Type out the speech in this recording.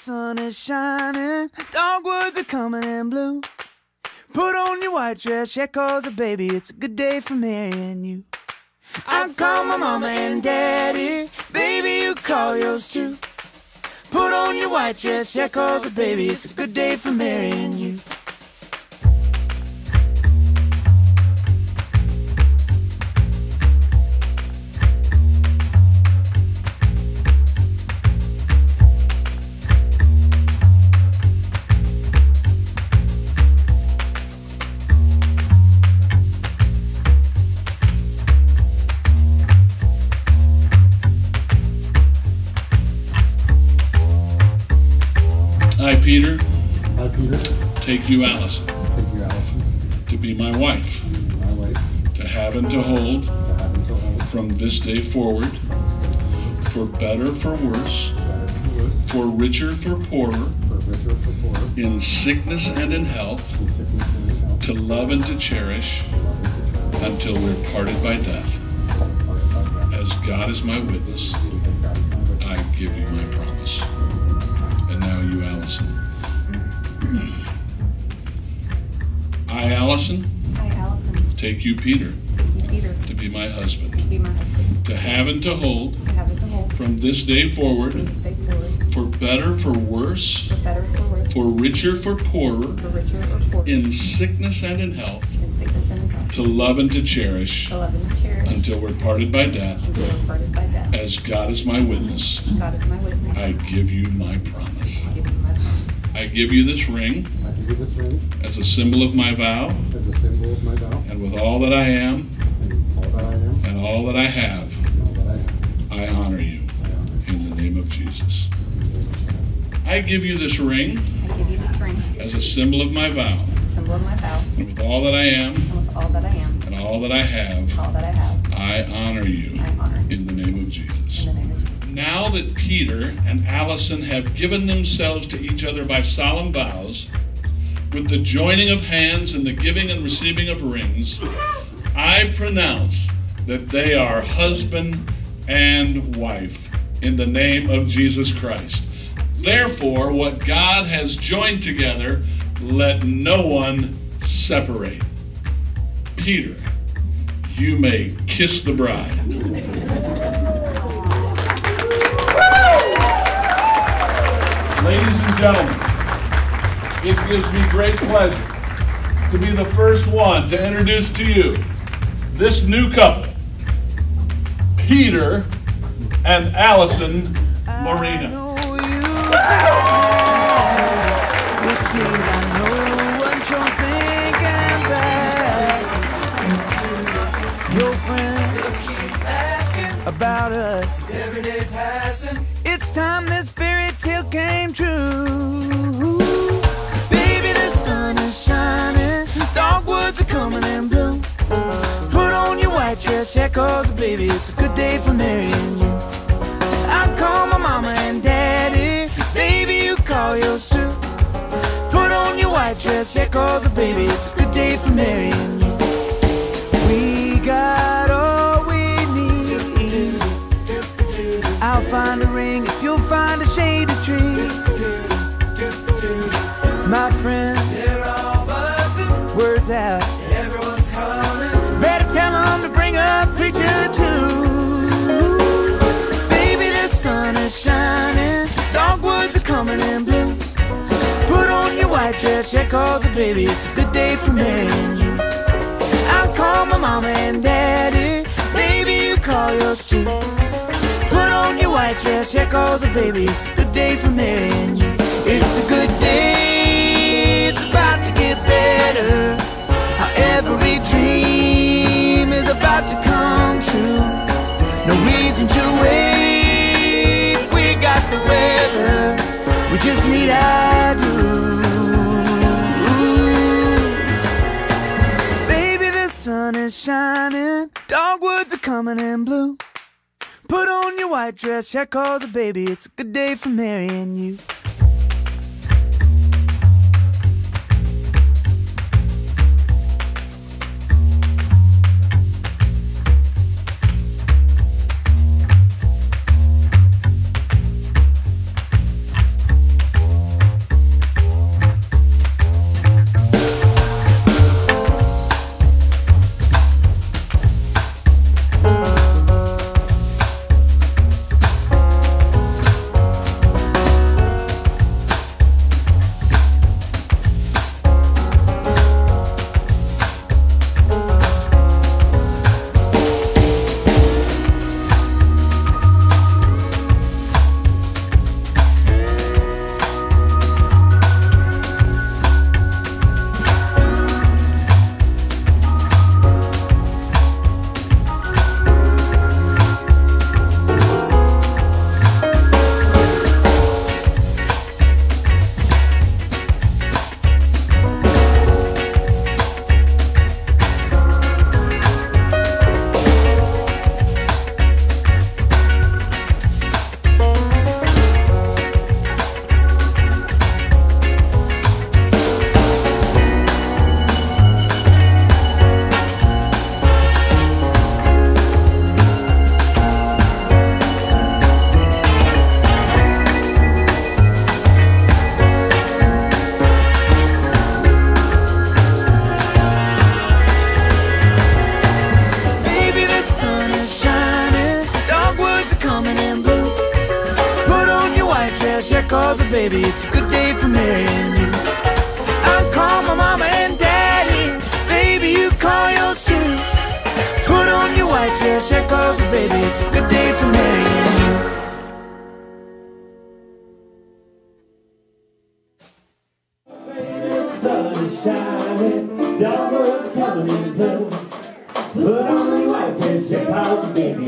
sun is shining, dogwoods are coming in blue. Put on your white dress, yeah, cause a baby, it's a good day for marrying you. I call my mama and daddy, baby, you call yours too. Put on your white dress, yeah, cause a baby, it's a good day for marrying you. Peter, I, Peter, take you, Allison, take you, Allison, to be my wife, to be my wife, to have and to hold to have and to hold, from this day forward, for better, for worse, better for worse, for richer, for poorer, for richer, for poorer, in sickness and in health, in sickness and in health, to love and to cherish to love and to cherish, until we're parted by death. parted by death. As God is my witness, As God is my witness. I give you my promise. And Allison. I, Allison, I, Allison, take you, Peter, take you, Peter, to be my husband, to be my husband, to have and to hold to have it to hold. from this day forward, from this day forward, for better, for worse, for better, for worse, for richer, for poorer, for richer or poorer, in sickness and in health, in sickness and in health, to love and to cherish to love and to cherish, until we're parted by death. until we're parted by death. As God is my witness, God is my witness. I give you my promise. I give you my promise. I give you this ring I give you this ring as a symbol of my vow, as a symbol of my vow, and with all that I am and all that I am, and all that I have, that I have, I honor you I honor in the name of Jesus. you. In the name of Jesus. I give you this ring you this ring, as a symbol of my vow, symbol of my vow, and with all that I am and with all that I am, and all that I have, all that I have, I honor you I honor in the name of Jesus. In the name of Jesus. Now that Peter and Allison have given themselves to each other by solemn vows, with the joining of hands and the giving and receiving of rings, I pronounce that they are husband and wife in the name of Jesus Christ. Therefore, what God has joined together, let no one separate. Peter, you may kiss the bride. Ladies and gentlemen, it gives me great pleasure to be the first one to introduce to you this new couple, Peter and Allison Marina. About us. Every day passing. It's time this fairy tale came true. Baby, the sun is shining, dogwoods are coming in bloom. Put on your white dress, yeah, cause baby, it's a good day for marrying you. I call my mama and daddy, baby, you call yours too. Put on your white dress, yeah, cause baby, it's a good day for marrying you. If you'll find a shady tree. My friend. Words out. Better tell them to bring a preacher too. Baby, the sun is shining. Dogwoods are coming in blue. Put on your white dress, yeah, cause baby, it's a good day for marrying you. I'll call my mama and daddy. Baby, you call yours too. Dress, yeah, cause baby, it's a good day for marrying you. It's a good day, it's about to get better. How every dream is about to come true. No reason to wait, we got the weather. We just need our dues. Baby, the sun is shining, dogwoods are coming in blue. Put on your white dress, yeah, cause baby, it's a good day for marrying you. Cause baby, it's a good day for marrying you. I'll call my mama and daddy, baby, you call your too. Put on your white dress, here cause baby, it's a good day for marrying you. sun is shining, dogwood's coming in blue. Put on your white dress, your pouch, baby,